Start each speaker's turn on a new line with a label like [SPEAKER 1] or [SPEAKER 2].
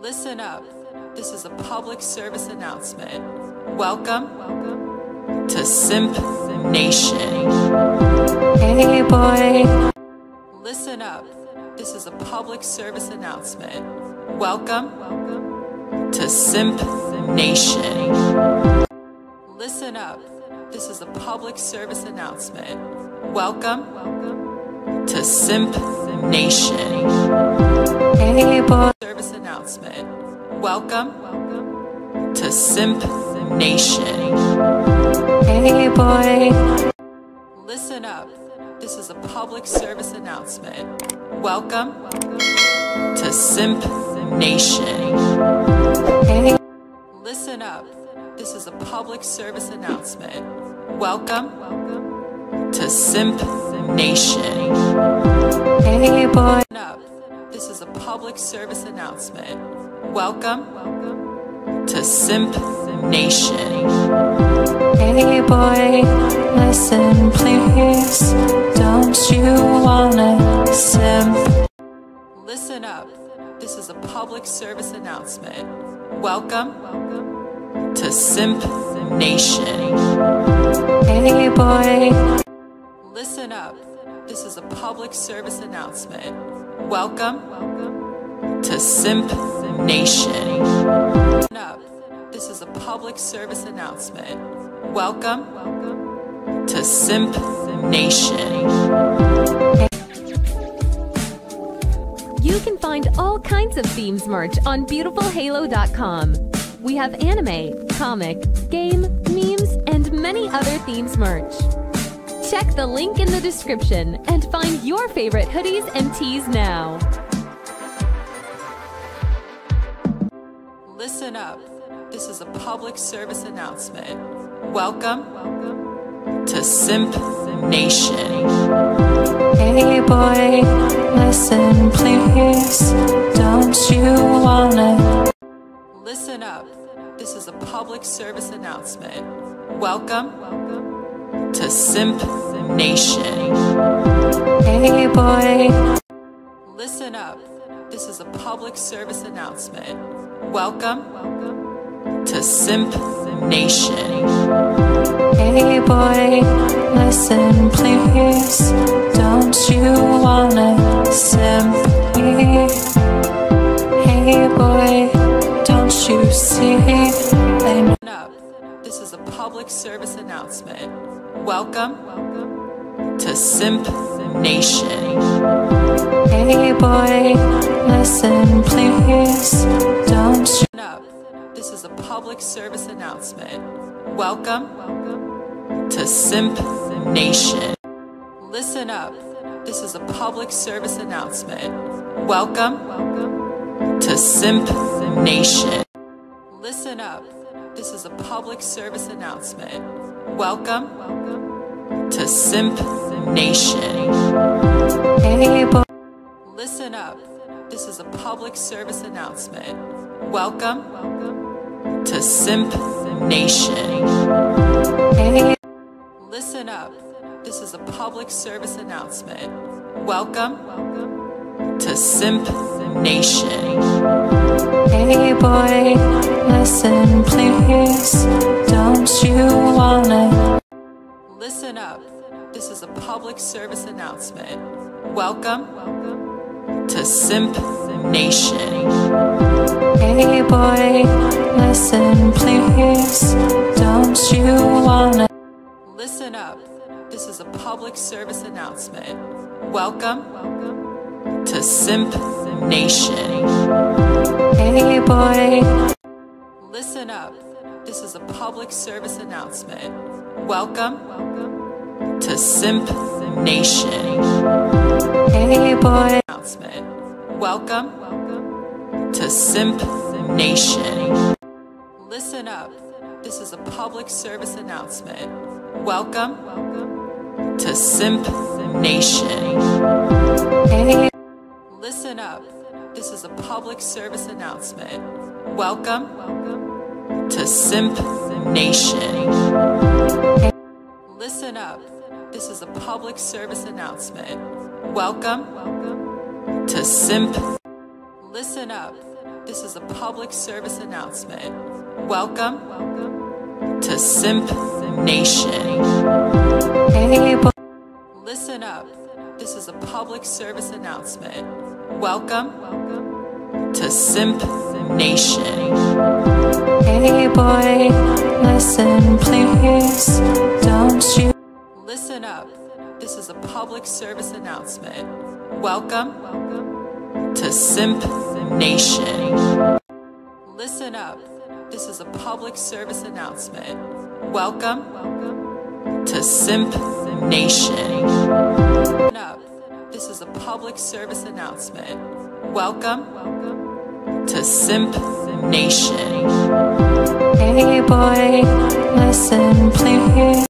[SPEAKER 1] Listen up. This is a public service announcement. Welcome to Simp Nation.
[SPEAKER 2] Hey boy,
[SPEAKER 1] Listen up. This is a public service announcement. Welcome to Simp Nation. Listen up. This is a public service announcement. Welcome to Simp Nation.
[SPEAKER 2] hey boy,
[SPEAKER 1] Service announcement. Welcome to Simp Nation.
[SPEAKER 2] hey boy,
[SPEAKER 1] Listen up. This is a public service announcement. Welcome to Simp Nation.
[SPEAKER 2] hey,
[SPEAKER 1] Listen up. This is a public service announcement. Welcome to Simp Nation.
[SPEAKER 2] hey boy,
[SPEAKER 1] public service announcement. Welcome to Simp Nation.
[SPEAKER 2] hey boy, listen please. Don't you wanna simp?
[SPEAKER 1] Listen up. This is a public service announcement. Welcome to Simp Nation.
[SPEAKER 2] Hey boy,
[SPEAKER 1] Listen up. This is a public service announcement. Welcome to Simp Nation. Listen up. This is a public service announcement. Welcome to Simp Nation.
[SPEAKER 3] You can find all kinds of themes merch on beautifulhalo.com. We have anime, comic, game, memes, and many other themes merch. Check the link in the description and find your favorite hoodies and tees now.
[SPEAKER 1] Listen up. This is a public service announcement. Welcome to Simp Nation.
[SPEAKER 2] hey boy, listen please. Don't you wanna?
[SPEAKER 1] Listen up. This is a public service announcement. Welcome to Simp Nation.
[SPEAKER 2] Hey boy,
[SPEAKER 1] Listen up. This is a public service announcement. Welcome to Simp Nation.
[SPEAKER 2] hey boy, listen please. Don't you wanna simp me? Hey boy, don't you see? I know
[SPEAKER 1] Listen up. This is a public service announcement. Welcome to Simp Nation.
[SPEAKER 2] Hey boy, listen please. Don't?
[SPEAKER 1] Listen up. This is a public service announcement. Welcome to Simp Nation. Listen up. This is a public service announcement. Welcome to Simp Nation. Listen up. This is a public service announcement. Welcome to Simp Nation.
[SPEAKER 2] Hey boy,
[SPEAKER 1] Listen up. This is a public service announcement. Welcome to Simp Nation.
[SPEAKER 2] hey,
[SPEAKER 1] Listen up. This is a public service announcement. Welcome to Simp Nation.
[SPEAKER 2] hey boy, listen please. Don't you wanna?
[SPEAKER 1] Listen up. This is a public service announcement. Welcome to Simp Nation.
[SPEAKER 2] Hey boy, listen please. Don't you wanna?
[SPEAKER 1] Listen up. This is a public service announcement. Welcome to Simp Nation.
[SPEAKER 2] Hey boy,
[SPEAKER 1] Listen up. This is a public service announcement. Welcome to Simp Nation.
[SPEAKER 2] hey boy,
[SPEAKER 1] Announcement. Welcome to Simp Nation. Listen up. This is a public service announcement. Welcome to Simp Nation. Listen up. This is a public service announcement. Welcome to Simp Nation. Listen up. This is a public service announcement. Welcome to Simp. Listen up. this is a public service announcement. Welcome to Simp Nation.
[SPEAKER 2] Hey
[SPEAKER 1] Listen up, this is a public service announcement. Welcome to Simp Nation.
[SPEAKER 2] hey boy, listen please. Don't you
[SPEAKER 1] Listen up, this is a public service announcement. Welcome to Simp Nation. Listen up, this is a public service announcement. Welcome to Simp Nation. Listen up, this is a public service announcement. Welcome to Simp Nation.
[SPEAKER 2] hey boy, listen please.